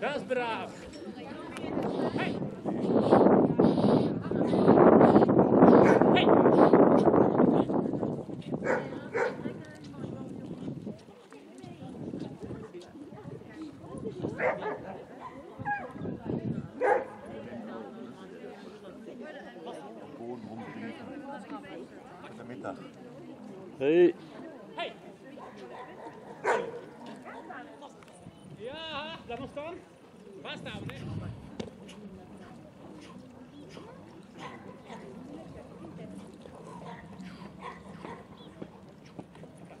Dat is braaf. Hey. Hey. l'avance Tom Basta, on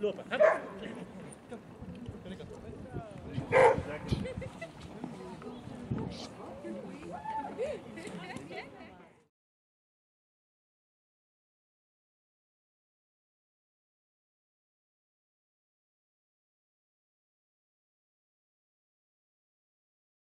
Lupa,